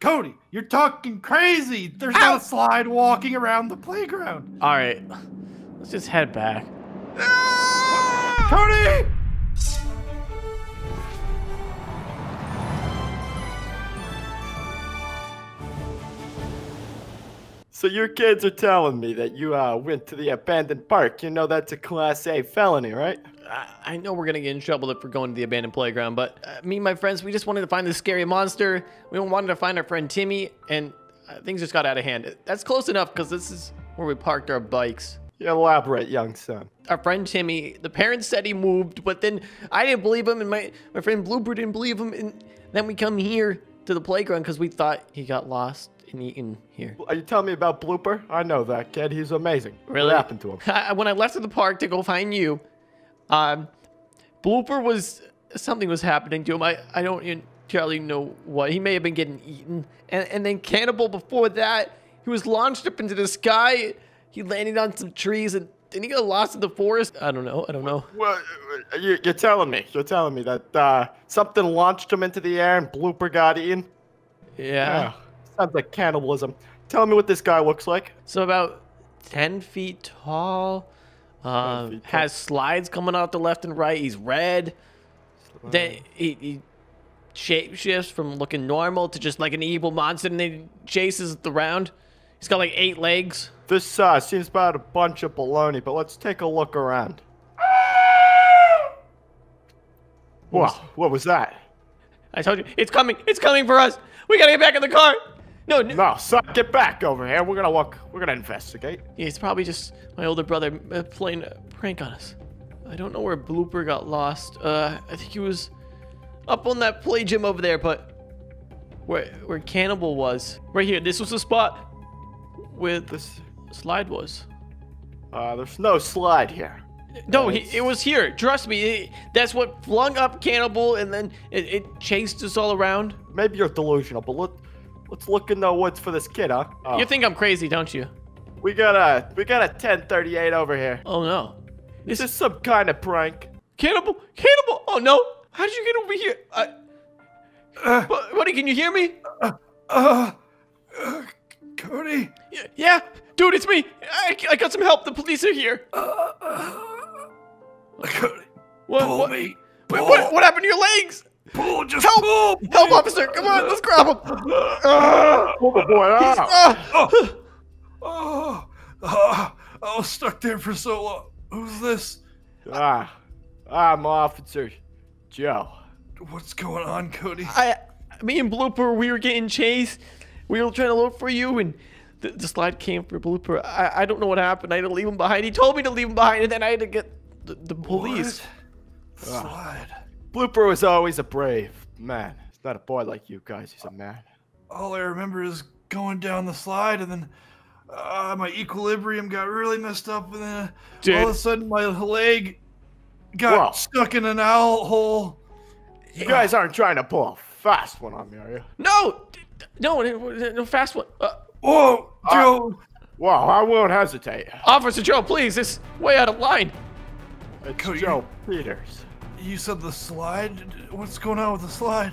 Cody, you're talking crazy. There's no slide walking around the playground. All right, let's just head back. Cody! So your kids are telling me that you uh, went to the abandoned park. You know that's a Class A felony, right? I, I know we're gonna get in trouble if we're going to the abandoned playground, but uh, me and my friends, we just wanted to find this scary monster. We wanted to find our friend Timmy, and uh, things just got out of hand. That's close enough because this is where we parked our bikes. Elaborate, young son. Our friend Timmy, the parents said he moved, but then I didn't believe him, and my, my friend Blooper didn't believe him, and then we come here to the playground because we thought he got lost and eaten here. Are you telling me about Blooper? I know that kid. He's amazing. Really? What happened to him? I- when I left at the park to go find you, um, Blooper was something was happening to him. I, I don't entirely know what. He may have been getting eaten, and and then Cannibal before that, he was launched up into the sky. He landed on some trees, and then he got lost in the forest. I don't know. I don't know. Well, uh, you, you're telling me. You're telling me that uh, something launched him into the air and Blooper got eaten? Yeah. Sounds like cannibalism. Tell me what this guy looks like. So about ten feet tall. Um, has slides coming out the left and right. He's red. Then he, he shape shifts from looking normal to just like an evil monster, and then he chases round. He's got like eight legs. This uh, seems about a bunch of baloney, but let's take a look around. Wow, what was that? I told you, it's coming. It's coming for us. We gotta get back in the car. No, no. No, son, get back over here. We're gonna look. We're gonna investigate. Yeah, it's probably just my older brother uh, playing a prank on us. I don't know where Blooper got lost. Uh, I think he was up on that play gym over there, but where where Cannibal was. Right here. This was the spot where the This, slide was. uh, there's no slide here. No, he, it was here. Trust me. It- that's what flung up Cannibal, and then it, it chased us all around. Maybe you're delusional, but let, let's look in the woods for this kid, huh? Oh, You think I'm crazy, don't you? we got a we got a 1038 over here. Oh no. Is this is some kind of prank? Cannibal! Cannibal! Oh no! How did you get over here? I, Bu- buddy, can you hear me? Uh, uh, Cody? Y- Yeah, dude, it's me. I, I got some help. The police are here. Cody, What? pull What, me. Pull, what, what happened to your legs? Pull, just Help! pull. Help, officer! Come on, let's grab him. Ah, Oh boy! ah. ah. Oh, oh, I was stuck there for so long. Who's this? Ah, I'm Officer Joe. What's going on, Cody? I, me and Blooper, we were getting chased. We were trying to look for you, and the, the slide came for Blooper. I, I don't know what happened. I had to leave him behind. He told me to leave him behind, and then I had to get the, the police. What? Slide. Blooper was always a brave man. He's not a boy like you guys. He's a man. All I remember is going down the slide, and then uh, my equilibrium got really messed up, and then uh, all of a sudden my leg got Whoa. stuck in an owl hole. You guys aren't trying to pull a fast one on me, are you? No, d- d- no, no, no, fast one. Uh, Whoa, Joe! Well, I won't hesitate. Officer Joe, please, this is way out of line. It's Cody, Joe Peters. You said the slide. What's going on with the slide?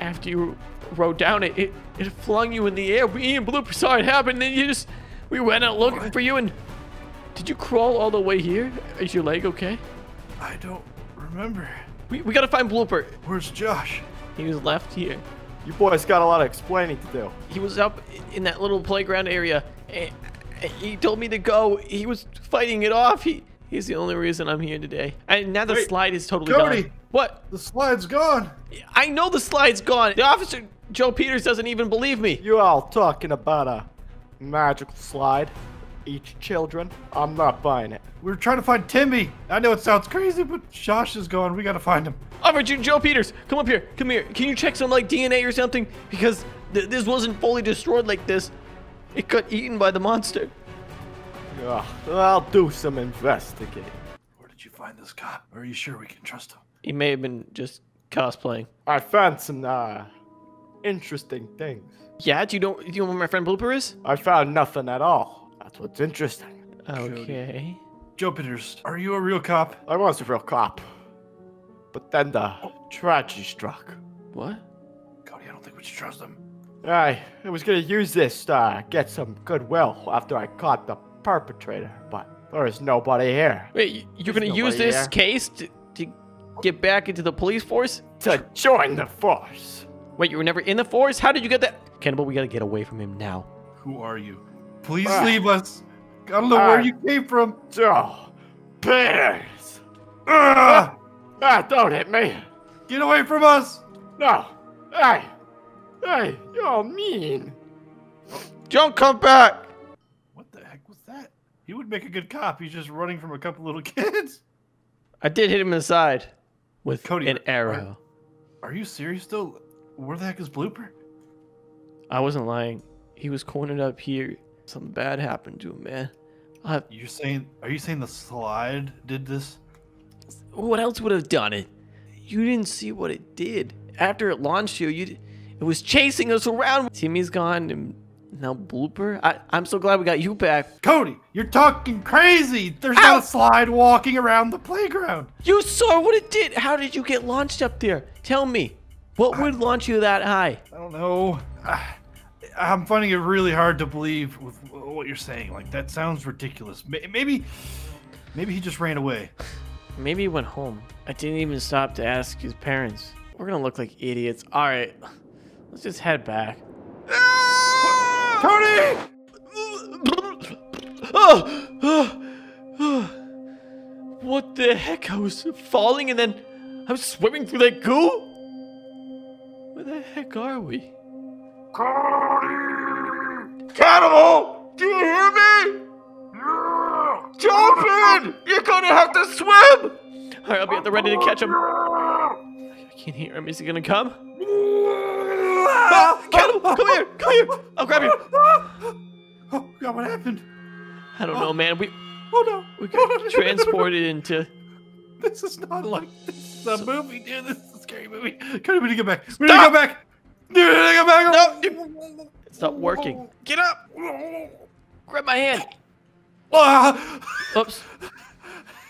After you rode down it, it, it flung you in the air. Me and Blooper saw it happen, and then you just, we went out looking What? for you, and did you crawl all the way here? Is your leg okay? I don't remember. We, we gotta find Blooper. Where's Josh? He was left here. You boys got a lot of explaining to do. He was up in that little playground area, and he told me to go. He was fighting it off. He he's the only reason I'm here today. And now the Wait, slide is totally Cody! gone. What? The slide's gone. I know the slide's gone. The officer Joe Peters doesn't even believe me. You all talking about a magical slide? Each children? I'm not buying it. We are trying to find Timmy. I know it sounds crazy, but Josh is gone. We gotta find him. Officer Joe Peters, come up here. Come here. Can you check some like DNA or something? Because th- this wasn't fully destroyed like this. It got eaten by the monster. Ugh, I'll do some investigating. Where did you find this cop? Are you sure we can trust him? He may have been just cosplaying. I found some uh, interesting things. Yeah, do you know do you know where my friend Blooper is? I found nothing at all. That's what's interesting. Okay. Joe Peters, are you a real cop? I was a real cop. But then the tragedy struck. What? Cody, I don't think we should trust him. I, I was gonna use this to uh, get some goodwill after I caught the perpetrator, but there is nobody here Wait, you- you're gonna use this here. case to, to get back into the police force? to join the force. Wait, you were never in the force? How did you get that? Cannibal, we gotta get away from him now. Who are you? Please Ah. leave us. I don't know Ah. where you came from. Oh, bears! Ah, Ah, don't hit me! get away from us. No! Hey! Hey, you're mean! Don't come back! He would make a good cop. He's just running from a couple little kids. I did hit him in the side with Cody, an arrow. Are you serious though? Where the heck is Blooper? I wasn't lying. He was cornered up here. Something bad happened to him, man. Uh, You're saying? Are you saying the slide did this? what else would have done it? You didn't see what it did. After it launched you, you it was chasing us around. Timmy's gone and now Blooper. I, I'm so glad we got you back. Cody, you're talking crazy. There's Ow! not a slide walking around the playground. You saw what it did. How did you get launched up there? Tell me. What would launch you that high? I don't know. Ah, I'm finding it really hard to believe with what you're saying. Like that sounds ridiculous. Maybe, maybe he just ran away. Maybe he went home. I didn't even stop to ask his parents. We're gonna look like idiots. All right, let's just head back. Cody! what the heck? I was falling and then I was swimming through that goo? Where the heck are we? Cannibal! Do you hear me? Jump in! You're gonna have to swim! Alright, I'll be at the ready to catch him. I can't hear him. Is he gonna come? Ah, Cannibal! Ah, come here! Come here! Ah, I'll grab you! Ah, oh God, what happened? I don't know, man. We Oh no! we got transported into. This is not like this is a movie, dude. This is a scary movie. Cody, we need to get back. We need to go back. Dude, we need to go back. No, It's not working. Get up! Grab my hand. Ah! Oops.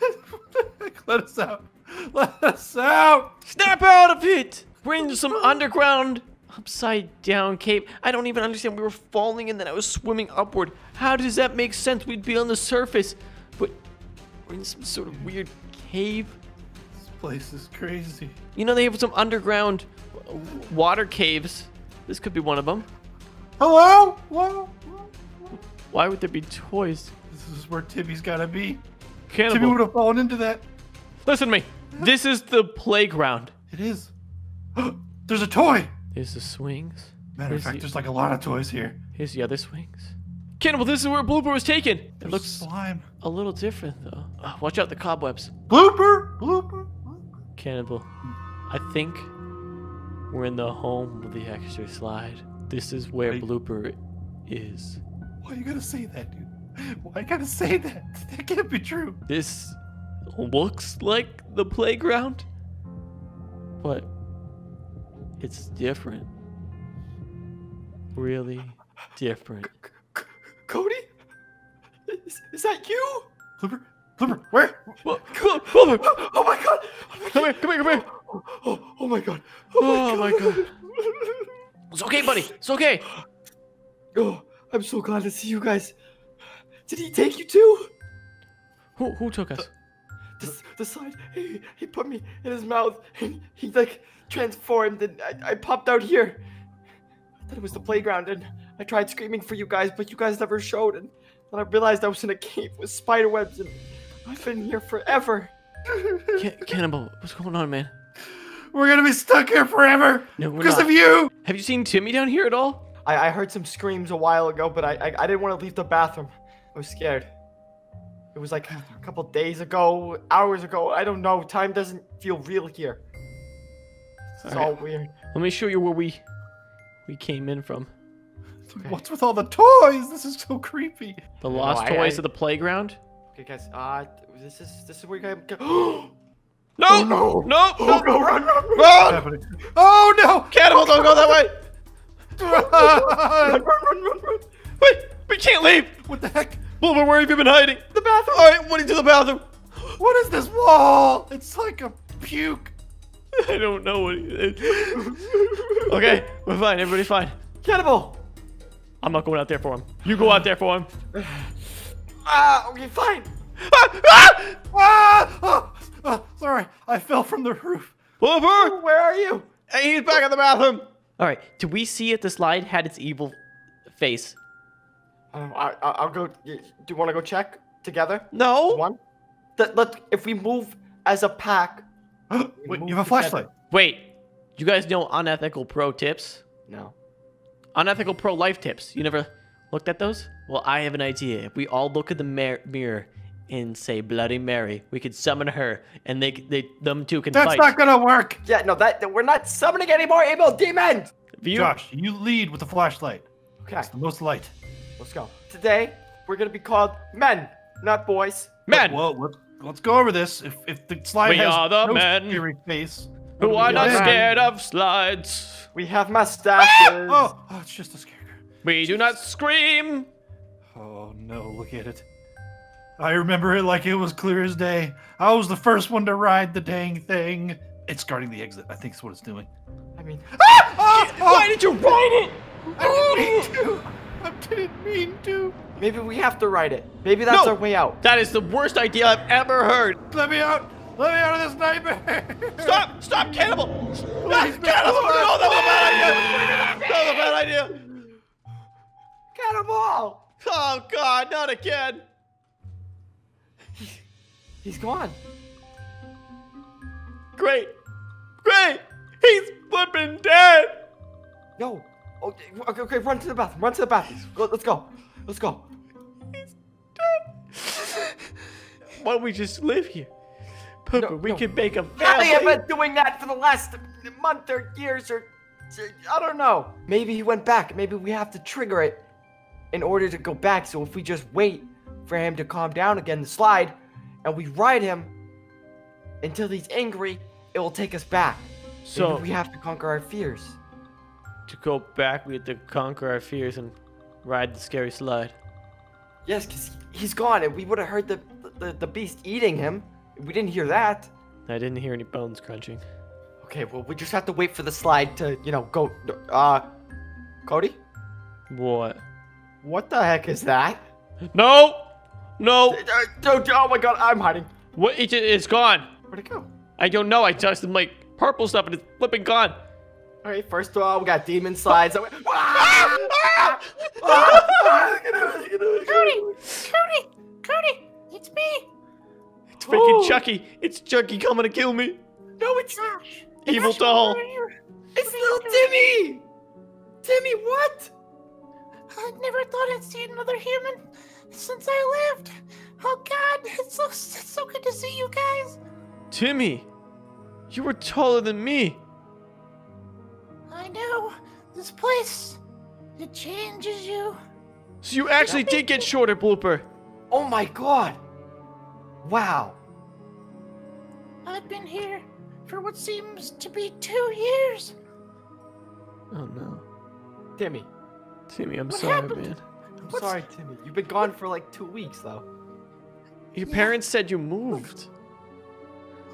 Let us out. Let us out. Snap out of it! We're in some underground, upside down cave. I don't even understand. We were falling and then I was swimming upward. How does that make sense? We'd be on the surface, but we're in some sort of weird cave. This place is crazy. You know, they have some underground water caves. This could be one of them. Hello? Hello? Why would there be toys? This is where Timmy's gotta be. Cannibal. Timmy would have fallen into that. Listen to me. This is the playground. It is. There's a toy. There's the swings. Matter of fact, the- there's like a lot of toys here. Here's the other swings. Cannibal, this is where Blooper was taken. It There's looks slime. a little different though. Uh, watch out the cobwebs. Blooper. Blooper. Cannibal, I think we're in the home of the extra slide. This is where Wait. Blooper is. Why you gotta say that, dude? Why you gotta say that? That can't be true. This looks like the playground, but it's different. Really different. C- Cody? Is, is that you? Flipper, Flipper, Where? Whoa, whoa, Blooper! Oh my god! Oh Come here, come here, come here! Oh, oh my god! Oh my oh god. It's okay, buddy. It's okay. Oh, I'm so glad to see you guys. Did he take you too? Who who took us? The, the side, he, he put me in his mouth and he like transformed and I, I popped out here. I thought it was the playground and I tried screaming for you guys, but you guys never showed. And then I realized I was in a cave with spider webs and I've been here forever. Ca- Cannibal, what's going on, man? We're gonna be stuck here forever No, because not. of you. Have you seen Timmy down here at all? I, I heard some screams a while ago, but I, I, I didn't want to leave the bathroom. I was scared. It was like a couple days ago, hours ago. I don't know. Time doesn't feel real here. It's Alright. all weird. Let me show you where we we came in from. Okay. What's with all the toys? This is so creepy. The know, lost I- toys I- of the playground. Okay, guys. Uh, this is this is where you guys. Oh No! no! No! No! Oh no! Run! Run! Run! What's Run! happening? Oh no! Cannibal, don't go that way! Run! Run! Run! Run! Run! Wait! We can't leave! what the heck? Blooper, where have you been hiding? The bathroom. Alright, what into the bathroom? What is this wall? It's like a puke. I don't know what it is. Okay, we're fine. Everybody's fine. Cannibal! I'm not going out there for him. You go out there for him. Ah, okay, fine. Ah! Ah! Ah! Oh, oh, sorry, I fell from the roof. Blooper! Where are you? Hey, he's back in the bathroom. All right. Did we see if the slide had its evil face? Um, I, I, I'll go. Do you want to go check together? No. One. That let if we move as a pack. Wait, you have a together. flashlight. Wait. You guys know unethical pro tips? No. Unethical pro life tips. You never looked at those? Well, I have an idea. If we all look at the mar- mirror and say Bloody Mary, we could summon her, and they, they them two can That's fight. not gonna work. Yeah, no. That that- we're not summoning any more evil demons. If you- Josh, you lead with the flashlight. Okay, It's the most light. Let's go. Today we're gonna be called men, not boys. men Well, let's, let's go over this. If if the slide We has are the no men scary face, who are not do scared of slides. We have mustaches. Oh, oh, it's just a scarecrow. We do not scream. Oh no, look at it. I remember it like it was clear as day. I was the first one to ride the dang thing. It's guarding the exit. I think it's what it's doing. I mean, Ah! Oh, Why did you ride it? I didn't mean to. I didn't mean to. maybe we have to write it. Maybe that's No. our way out. That is the worst idea I've ever heard. Let me out. Let me out of this nightmare. Stop! Stop, cannibal! Stop, Please, ah, cannibal! no. No, that was a bad idea. That was a bad idea. Cannibal! Oh God, not again. He's gone. Great, great. He's flipping dead. No. Oh, okay, okay, run to the bathroom. Run to the bathroom. Go, let's go. Let's go. He's dead. Why don't we just live here? Pooper, No, we no. could make a I have family. been doing that for the last month or years or I don't know. Maybe he went back. Maybe we have to trigger it in order to go back. So if we just wait for him to calm down again, the slide, and we ride him until he's angry, it will take us back. So Maybe we have to conquer our fears. To go back, we have to conquer our fears and ride the scary slide. Yes, because he's gone, and we would have heard the, the the beast eating him. We didn't hear that. I didn't hear any bones crunching. Okay, well, we just have to wait for the slide to, you know, go. Uh, Cody? What? What the heck is that? No, no. Uh, oh, oh my god, I'm hiding. What? It, it's gone. Where'd it go? I don't know. I touched some like purple stuff and it's flipping gone. All right, first of all, we got demon slides. Ah! Ah! Ah! Cody! Cody! Cody! It's me! It's freaking Oh. Chucky. It's Chucky coming to kill me. No, it's Gosh! Evil Gosh, doll. what are it's little Timmy. Timmy, what? I never thought I'd see another human since I lived. Oh God, it's so it's so good to see you guys. Timmy, you were taller than me. I know this place. It changes you. So you actually did get shorter, Blooper. Oh my god. Wow. I've been here for what seems to be two years. Oh no. Timmy, Timmy, I'm What sorry, happened? man. I'm What's- sorry, Timmy. You've been gone for like two weeks, though. Your Yeah. parents said you moved.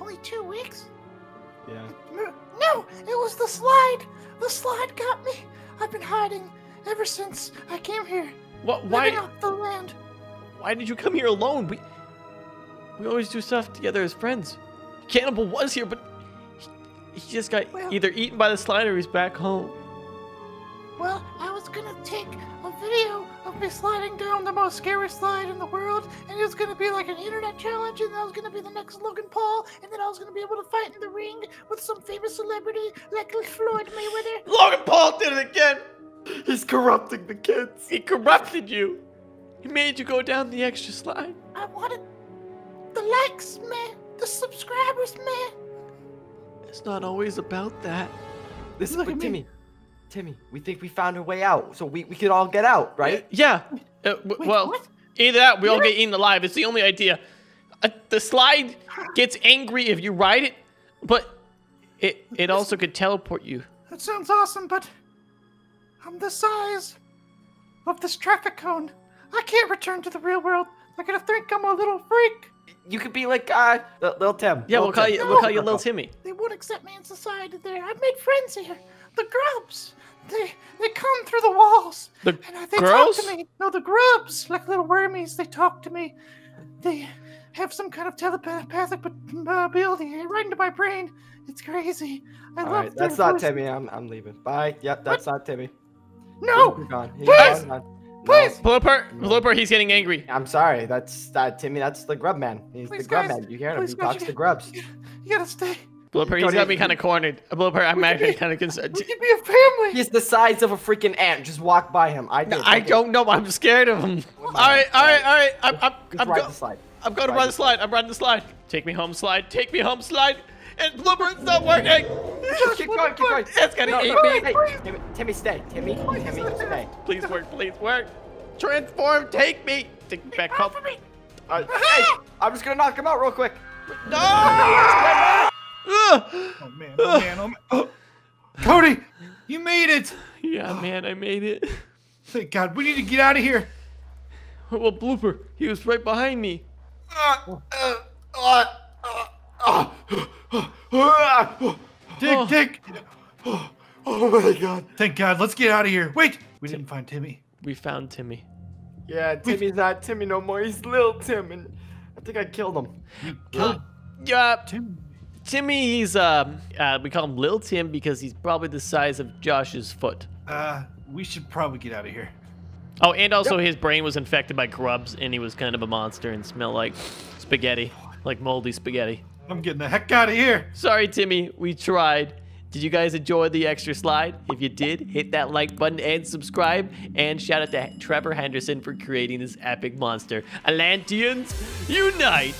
Only two weeks? Yeah. No, it was the slide. The slide got me. I've been hiding ever since I came here. What? Why? off the land. Why did you come here alone? We we always do stuff together as friends. Cannibal was here, but he, he just got Well- either eaten by the slide or he's back home. Well, I was gonna take a video of me sliding down the most scary slide in the world, and it was gonna be like an internet challenge, and that was gonna be the next Logan Paul, and then I was gonna be able to fight in the ring with some famous celebrity like Floyd Mayweather. Logan Paul did it again. He's corrupting the kids. He corrupted you. He made you go down the extra slide. I wanted the likes, man, the subscribers, man. It's not always about that. This Look but at me. Timmy. Timmy, we think we found a way out, so we, we could all get out, right? Yeah. Uh, Wait, well, what? either that, we all get eaten alive. It's the only idea. Uh, the slide gets angry if you ride it, but it it also could teleport you. That sounds awesome, but I'm the size of this traffic cone. I can't return to the real world. They're gonna think I'm a little freak. You could be like uh, little Lil Tim. Yeah, Lil we'll call Tim. you we'll call you Little Timmy. They won't accept me in society there. I've made friends here. The grubs. They they come through the walls. The and they girls? talk to me. No, the grubs, like little wormies, they talk to me. They have some kind of telepathic uh, ability right into my brain. It's crazy. I All love right, that's not voice- Timmy. I'm I'm leaving. Bye. Yep, that's not Timmy. No, He's gone. He's please, gone. No, please. Blooper, Blooper, he's getting angry. I'm sorry. That's that Timmy. That's the grub man. He's Please, the grub guys. man. You hear him? Please, He guys, talks you- to grubs. You gotta stay. Blooper, he's Don't got me kind of cornered. Blooper, I'm actually kind of concerned. We could be a family. He's the size of a freaking ant. Just walk by him. I did. I did. don't know. I'm scared of him. All right, all right, all right. I'm, I'm, I'm, ride go- the slide. I'm going to Ride run the the slide. I'm running the slide. Take me home, slide. Take me home, slide. And Blooper, it's not working. Just keep going. Keep going. It's gonna No, eat no, me. Hey, Timmy, Timmy, stay. Timmy, Timmy, stay. Please work, please work. Transform, take me. Take me back home. Uh, hey, I'm just gonna knock him out real quick. No! Ugh. Oh man, oh man, oh man. Oh. Cody, you made it. Yeah, man, I made it. Thank God. We need to get out of here. Well, Blooper, he was right behind me. Dick, Oh. Dick. Oh my god. Thank God. Let's get out of here. Wait, we didn't find Timmy. We found Timmy. Yeah, Timmy's not Timmy no more. He's little Tim, and I think I killed him. You killed Yeah, Tim. Timmy, he's, um, uh, we call him Lil Tim because he's probably the size of Josh's foot. Uh, we should probably get out of here. Oh, and also his brain was infected by grubs, and he was kind of a monster and smelled like spaghetti, like moldy spaghetti. I'm getting the heck out of here. Sorry, Timmy, we tried. Did you guys enjoy the extra slide? If you did, hit that like button and subscribe. And shout out to Trevor Henderson for creating this epic monster. Atlanteans, unite!